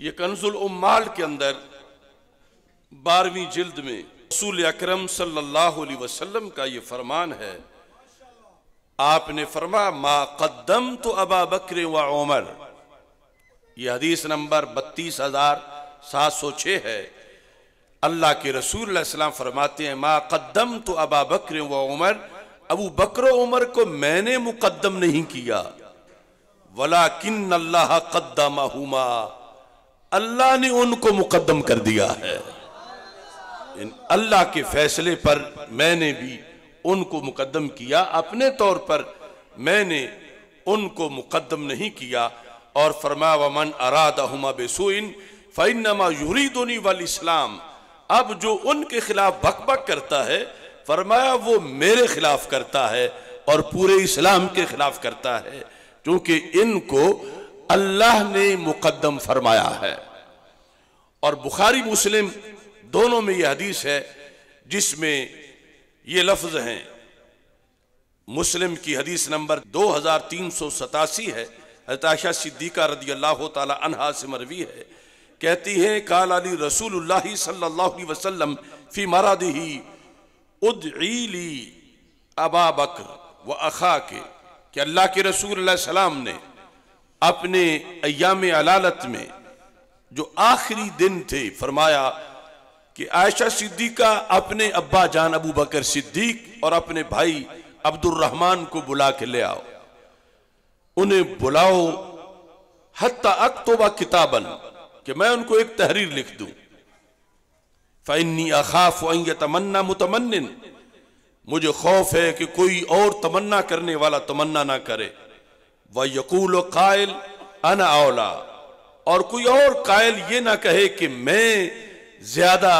ये कंजुल उम्माल के अंदर बारहवीं जिल्द में रसूल अक्रम सल्लल्लाहु अलैहि वसल्लम का ये फरमान है। आपने फरमा मा कदम तो अबा बकर व उमर। यह हदीस नंबर बत्तीस हज़ार सात सौ छः है। अल्लाह के रसूल सलाम फरमाते हैं, मा कदम तो अबा बकर व उमर। अबू बकर उमर को मैंने मुकदम नहीं किया। वला किन अल्लाह कद्दमा अल्लाह ने उनको मुकदम कर दिया है। इन अल्लाह के फैसले पर मैंने भी उनको मुकदम किया। अपने तौर पर मैंने उनको मुकद्दम नहीं किया। और फरमा वमन अरादा हुमा बेसुइन फ़ैनमा यूरीदोनी वाल इस्लाम। अब जो उनके खिलाफ बकबक करता है, फरमाया, वो मेरे खिलाफ करता है और पूरे इस्लाम के खिलाफ करता है। क्योंकि इनको अल्लाह ने मुकदम फरमाया है। और बुखारी मुस्लिम दोनों में यह हदीस है, जिसमें ये लफ्ज हैं। मुस्लिम की हदीस नंबर दो हज़ार तीन सौ सतासी है। हताशा सिद्दीका रदी अल्लाह तहा से मरवी है। कहती है, काल अली रसूल सल्लल्लाहु वसल्लम फ़ी मरादी उदली अबा बकर व अखा के, कि अल्लाह के रसूल सलाम ने अपने अयाम अलालत में, जो आखिरी दिन थे, फरमाया कि आयशा सिद्दीका अपने अब्बा जान अबू बकर सिद्दीक और अपने भाई अब्दुलरहमान को बुला के ले आओ। उन्हें बुलाओ, हत्ता अक्तोबा किताबन, कि मैं उनको एक तहरीर लिख दूँ। फ़ैनी अखाफ तमन्ना मुतमन मुझे खौफ है कि कोई और तमन्ना करने वाला तमन्ना ना करे। वह यकूल कायल, अन औला। और कोई और कायल ये ना कहे कि मैं ज़्यादा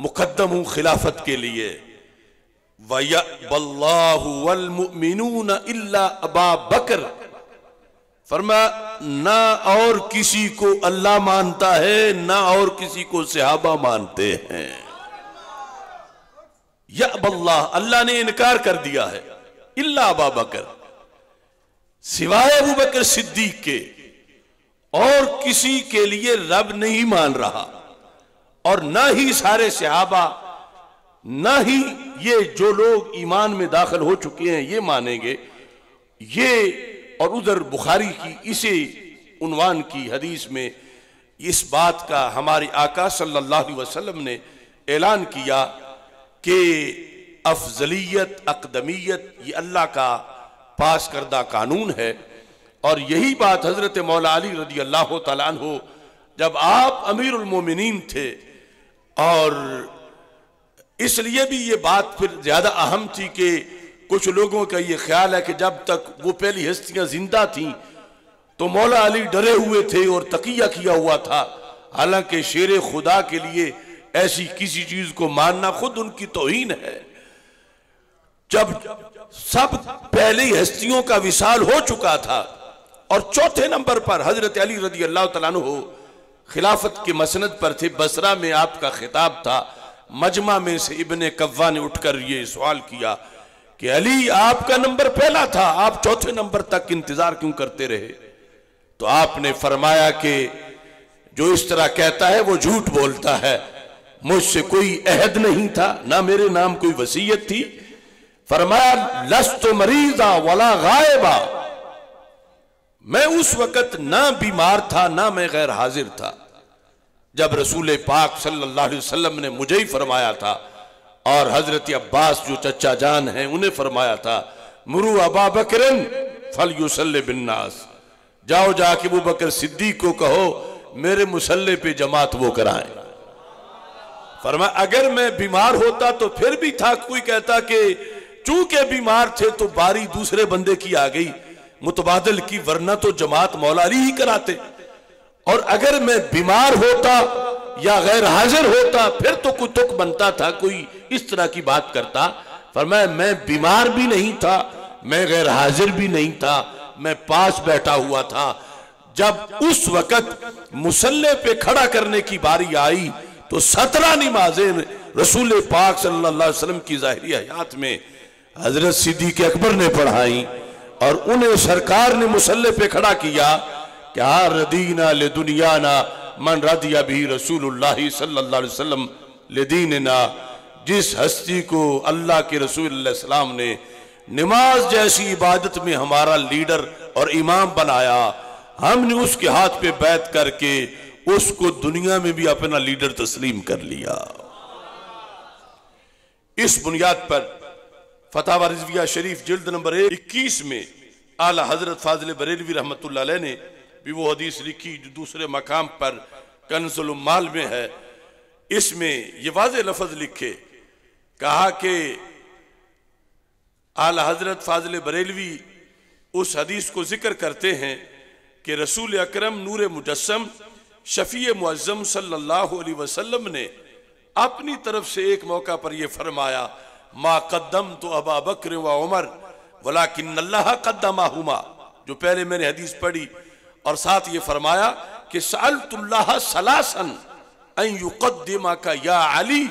मुकदम हूँ खिलाफत के लिए। इल्ला अबा बकर। फरमा, ना और किसी को अल्लाह मानता है, ना और किसी को सहाबा मानते हैं। या अल्लाह अल्लाह ने इनकार कर दिया है। इल्ला अबा बकर। सिवाय अबू बकर सिद्दीक के, और किसी के लिए रब नहीं मान रहा। और न ही सारे सहाबा, न ही ये जो लोग ईमान में दाखिल हो चुके हैं, ये मानेंगे। ये और उधर बुखारी की इसी उनवान की हदीस में इस बात का हमारे आका सल्लल्लाहु अलैहि वसल्लम ने ऐलान किया कि अफजलियत, अकदमियत, ये अल्लाह का पास करदा कानून है। और यही बात हज़रत मौला अली रदी अल्लाह तु जब आप अमीर उलमोमिन थे, और इसलिए भी ये बात फिर ज़्यादा अहम थी कि कुछ लोगों का ये ख्याल है कि जब तक वो पहली हस्तियाँ ज़िंदा थी तो मौला अली डरे हुए थे और तकिया किया हुआ था। हालाँकि शेर खुदा के लिए ऐसी किसी चीज़ को मानना खुद उनकी तोहीन है। जब सब पहली हस्तियों का विशाल हो चुका था। और चौथे नंबर पर हज़रत अली रज़ी अल्लाह तु खिलाफत के मसनद पर थे, बसरा में आपका खिताब था। मजमा में से इबन कव्वा ने उठकर ये सवाल किया कि, अली, आपका नंबर पहला था, आप चौथे नंबर तक इंतज़ार क्यों करते रहे? तो आपने फरमाया कि, जो इस तरह कहता है, वो झूठ बोलता है। मुझसे कोई अहद नहीं था, ना मेरे नाम कोई वसीयत थी फरमाया लस तो मरीजा वाला गायबा। मैं उस वक्त ना बीमार था, ना मैं गैर हाजिर था। जब रसूल पाक सल्लल्लाहु अलैहि वसल्लम ने मुझे ही फरमाया था और हज़रत अब्बास जो चचा जान हैं, उन्हें फरमाया था, मुरु अबा बकरन फल यूसल बिन्नास। जाओ जाके वो बकर सिद्दीक को कहो, मेरे मुसल्ले पे जमात वो कराएँ। फरमा अगर मैं बीमार होता तो फिर भी था, कोई कहता कि चूँकि बीमार थे तो बारी दूसरे बंदे की आ गई। मुतबादल की, वरना तो जमात मौलारी ही कराते। और अगर मैं बीमार होता या गैर हाजिर होता, फिर तो कोई तुक बनता था, कोई इस तरह की बात करता। पर मैं मैं बीमार भी नहीं था, मैं गैर हाजिर भी नहीं था, मैं पास बैठा हुआ था। जब उस वक्त मुसल्ले पे खड़ा करने की बारी आई तो सत्रह नमाजें रसूल पाक सल्लल्लाहु अलैहि वसल्लम की जाहिरी हयात में हज़रत सिद्दीक अकबर ने पढ़ाई और उन्हें सरकार ने मुसल्ले पे खड़ा किया क्या रदीना ले दुनिया ना मन रदिया भी रसूल अलैहि वसल्लम लदीन ना जिस हस्ती को अल्लाह के रसूल ने नमाज़ जैसी इबादत में हमारा लीडर और इमाम बनाया, हमने उसके हाथ पे बैत करके उसको दुनिया में भी अपना लीडर तस्लीम कर लिया। इस बुनियाद पर फतेह रिजविया शरीफ जिल्द नंबर एक, इक्कीस में आला हज़रत फाजिल बरेलवी रहमत ने भी वो हदीस लिखी जो दूसरे मकाम पर कंजुल माल में है। इसमें ये वाज लफज लिखे, कहा कि आला हज़रत फाजिल बरेलवी उस हदीस को ज़िक्र करते हैं कि रसूल अक्रम नूर मुजस्म शफी मुआजम सल्लल्लाहु अलैहि वसल्लम ने अपनी तरफ़ से एक मौका पर यह फरमाया मा कदम तो अबा बकर व उमर वला किन्नल्लाह कदमा हुमा जो पहले मैंने हदीस पढ़ी, और साथ ये फरमाया कि सलासन युकद्दिमा का या अली।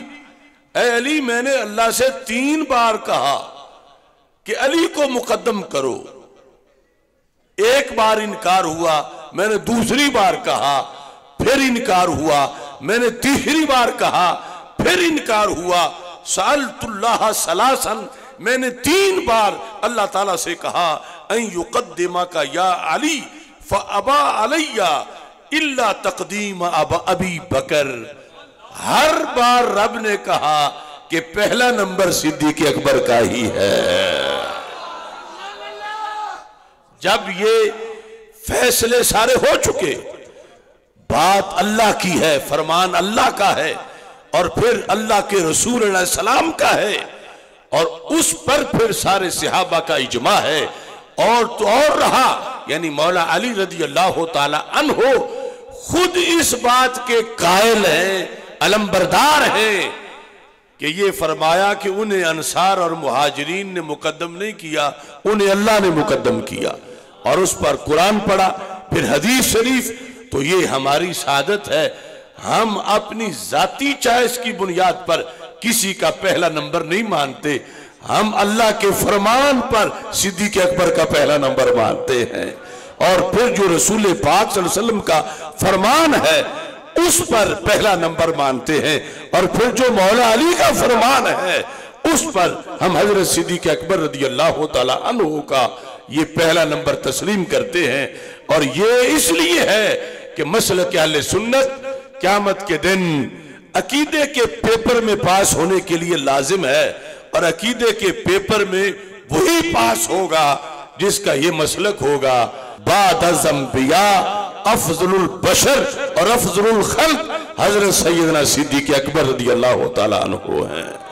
ए अली, मैंने अल्लाह से तीन बार कहा कि अली को मुकदम करो। एक बार इनकार हुआ, मैंने दूसरी बार कहा, फिर इनकार हुआ, मैंने तीसरी बार कहा, फिर इनकार हुआ सलासन। मैंने तीन बार अल्लाह ताला से कहा युकद्दिमा का या अली फबा अलैया इल्ला तकदीम अब अभी बकर। हर बार रब ने कहा कि पहला नंबर सिद्दीक अकबर का ही है। जब ये फैसले सारे हो चुके, बात अल्लाह की है, फरमान अल्लाह का है और फिर अल्लाह के रसूल सलाम का है। और उस पर फिर सारे सिहाबा का इजमा है। और तो और रहा, यानी मौला अली रदी अल्लाह तन हो खुद इस बात के कायल हैं अलम्बरदार हैं, कि ये फरमाया कि उन्हें अनसार और मुहाजरीन ने मुकदम नहीं किया, उन्हें अल्लाह ने मुकदम किया। और उस पर कुरान पढ़ा, फिर हदीस शरीफ तो ये हमारी सादत है हम अपनी जाति चॉइस की बुनियाद पर किसी का पहला नंबर नहीं मानते। हम अल्लाह के फरमान पर सिद्दीक अकबर का पहला नंबर मानते हैं। और फिर जो रसूल पाक वसल्लम का फरमान है, उस पर पहला नंबर मानते हैं। और फिर जो मौला अली का फरमान है, उस पर हम हज़रत सिद्दीक अकबर रदी अल्लाह तु का ये पहला नंबर तस्लीम करते हैं। और ये इसलिए है कि मसल के सुन्नत क्यामत के दिन अकीदे के पेपर में पास होने के लिए लाजिम है और अकीदे के पेपर में वही पास होगा जिसका ये मसलक होगा, बाद अफजल बशर और अफजल खल हज़रत सैदना सिद्दीक अकबर रदी अल्लाह तला हैं।